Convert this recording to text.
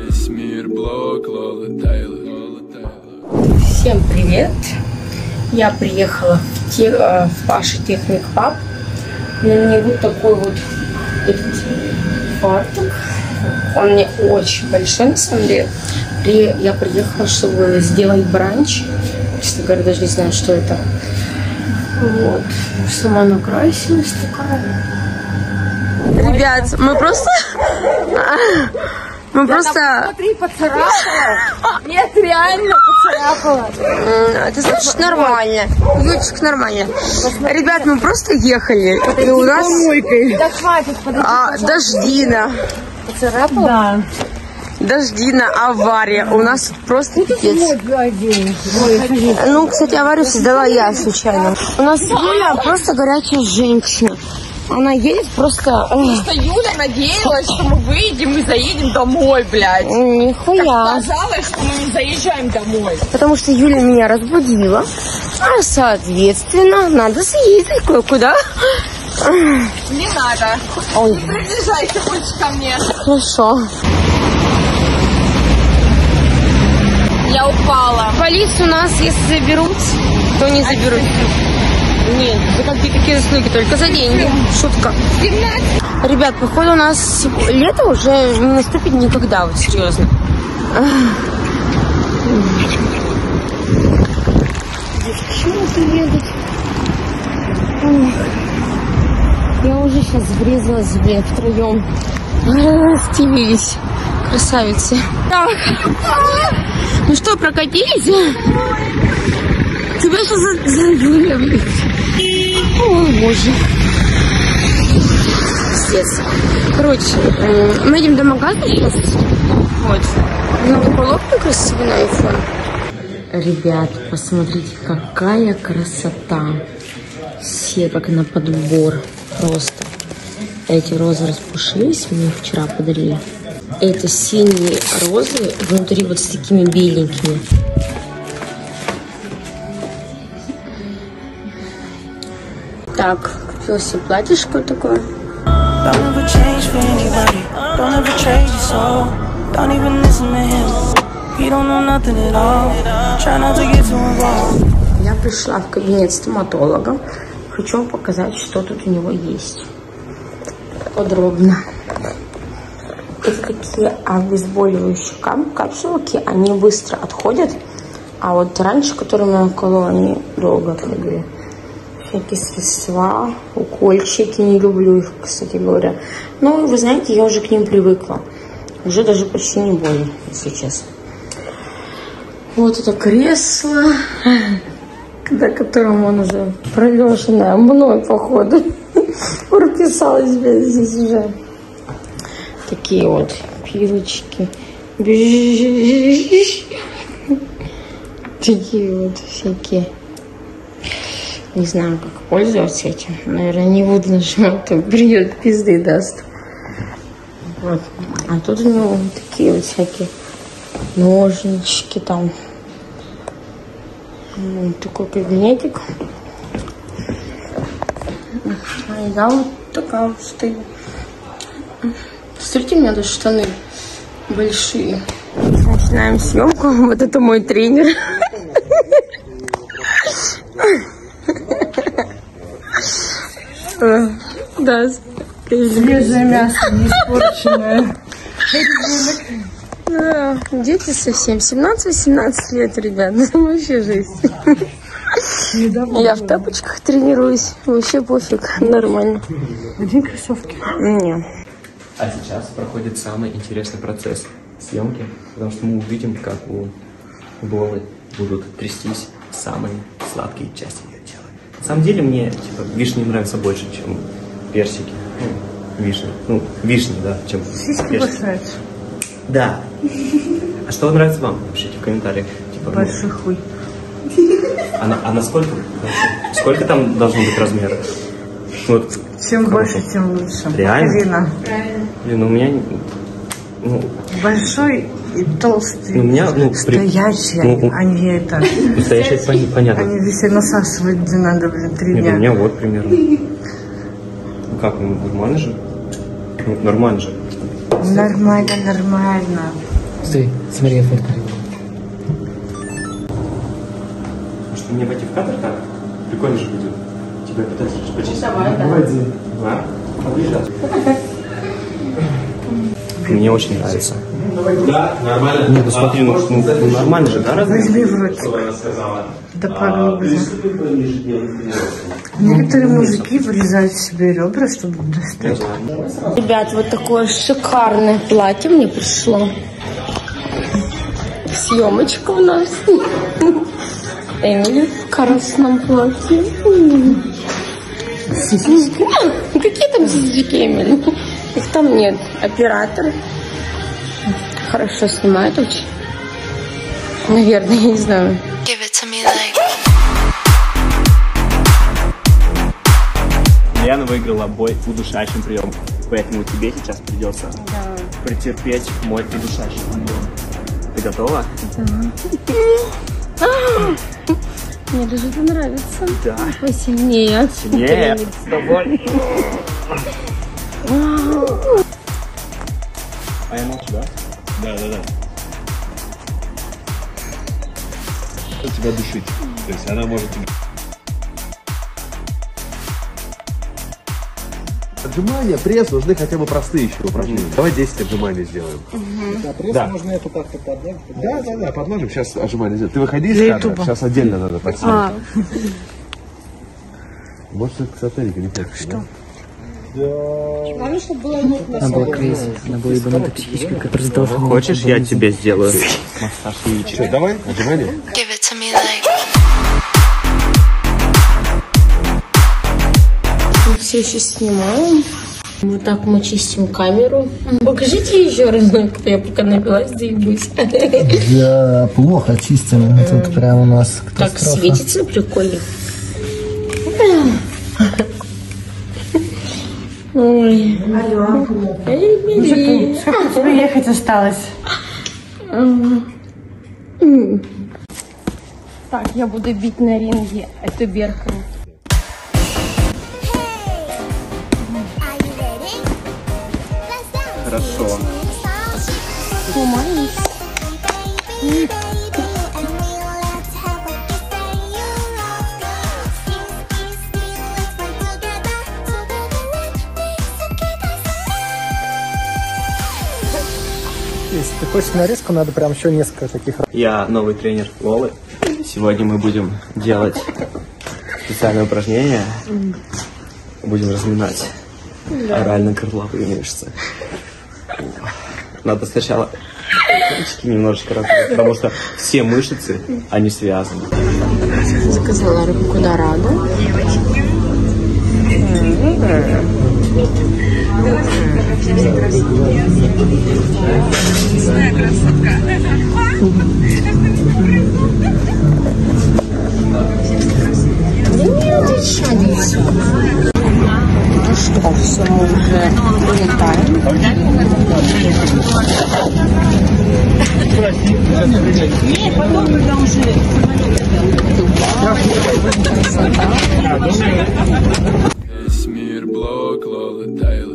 Весь мир блок, Лола Тейлор. Всем привет! Я приехала в, те, э, в Паша Техник Паб. На мне вот такой вот этот фартук. Он мне очень большой, на самом деле. При- Я приехала, чтобы сделать бранч. Честно говоря, даже не знаю, что это. Вот. Сама накрасилась такая. Ребят, мы просто... Мы просто... Смотри, поцарапала. Нет, реально поцарапала. Это значит нормально. Ютик нормально. Ребят, мы просто ехали. И у нас Да хватит, подожди. а, дождина. Поцарапала? Да. Дождина, авария. У нас просто пипец. Ну, кстати, аварию создала я случайно. У нас Юля просто горячая женщина. Она едет просто... Что Юля надеялась, что мы выйдем и заедем домой, блядь. Нихуя. Казалось, что мы не заезжаем домой. Потому что Юля меня разбудила. А, соответственно, надо съездить кое-куда. Не надо. Ой, Приближайся больше ко мне. хорошо. Я упала. Полицию нас, если заберут, то не заберут. Нет, за какие такие заслуги, только за деньги. Шутка. Ребят, походу у нас лето уже не наступит никогда, вот серьезно. Девчонки едут. Я уже сейчас врезалась в блин, втроем. Стелились. Красавицы. Так. Ну что, прокатились? Тебя сейчас за, за Юля, блядь. Ой, боже. Пиздец. Короче, м, мы идем до магазина сейчас. Вот. Новый полотно красивый на iPhone. Ребят, посмотрите, какая красота. Все как на подбор. Просто. Эти розы распушились, мне их вчера подарили. Это синие розы внутри вот с такими беленькими. Not to get too involved. Я пришла в кабинет стоматолога. Хочу вам показать, что тут у него есть. Подробно. Это такие обезболивающие кап- капсулки. Они быстро отходят. А вот раньше, которые я колола, они долго отходили. Всякие средства, укольчики, не люблю их, кстати говоря. Но, вы знаете, я уже к ним привыкла. Уже даже почти не больно, если честно. Вот это кресло, на котором он уже пролеженное мной, походу, прописалась здесь уже. Такие вот пилочки. Такие вот всякие. Не знаю, как пользоваться этим. Наверное, не буду нажимать, то придет пизды даст. Вот. А тут у него вот такие вот всякие ножнички там. Ну, такой кабинетик. А я вот такая вот стою. Смотрите, у меня даже штаны большие. Начинаем съемку. Вот это мой тренер. Да, Свежее мясо, не испорченное. Да, дети совсем. 17-18 лет, ребят. Вообще жесть. Я в тапочках тренируюсь. Вообще пофиг. Нормально. Один кроссовки. Не. А сейчас проходит самый интересный процесс съемки, потому что мы увидим, как у Вовы будут трястись самые сладкие части. На самом деле мне типа вишни нравятся больше, чем персики. Ну, вишни. Ну, вишни, да, чем Сиськи персики. бросаются. Да. А что нравится вам? Напишите в комментариях. Типа, ну, Большой хуй. а, на- а насколько? Сколько там должно быть размера? Вот, Чем как больше, тем лучше. Реально? Половина. Блин, ну у меня... Ну, Большой и толстый. Ну, у меня, ну, Настоящие, ну, а не это. настоящее пон- понятно. Они здесь насасывать где надо, блин, три Нет, у дня. меня вот примерно. Ну как, ну нормально же? Ну, нормально же. Нормально, нормально. Стой, смотри, я фотку. Может, мне войти в кадр так? Прикольно же будет. Тебя пытаться почистить. Давай, да. Один, два, поближе. Мне очень нравится. Да, нормально. Ну смотри, ну, ну, ну нормально же, да, разве? Возьми в рот. Что она сказала? Да ежедневным тренировкам. Некоторые мужики вырезают себе ребра, чтобы достать. Ребят, вот такое шикарное платье мне пришло. Съемочка у нас. Эмили в красном платье. Сисечки. А, Какие там сисечки, Эмили? Их там нет. Оператор. Хорошо снимает очень. Наверное, я не знаю. Give it to me like Яна выиграла бой удушающим приемом. Поэтому тебе сейчас придется претерпеть мой удушающий прием. Ты готова? Мне даже это нравится. Да. Посильнее. Нет, с тобой. А я молчу, да? Да, да, да. Что тебя душить? То есть она может тебя... Отжимания, пресс нужны хотя бы простые еще упражнения. Давай 10 отжиманий сделаем. Да. Можно эту как-то подложить? Да, да, да, подложим. Сейчас отжимания сделаем. Ты выходи из кадра, сейчас отдельно надо подснимать. Может, это сатирика не хочешь, да? Она была крейзи, она была ебанута психически, которая задала Хочешь, я тебе сделаю массаж яичек? Что, давай, отжимания? give it to me like Мы все еще снимаем. Вот так мы чистим камеру. Покажите еще раз, кто я пока напилась, заебусь. Да, плохо чистим. Тут прям у нас Так светится прикольно. Ой. Алло. Эй, Сколько тебе ехать осталось? Так, я буду бить на ринге эту берку. Хорошо. Если ты хочешь нарезку, надо прям еще несколько таких Я новый тренер Лолы. Сегодня мы будем делать специальное упражнение. Будем разминать орально-горловые мышцы. Надо сначала кончики немножечко размять, потому что все мышцы, они связаны. Заказала рыбку дорадо. Нет, ты что, дети? Ну что, все, уже улетаем. Весь мир блок, Лола.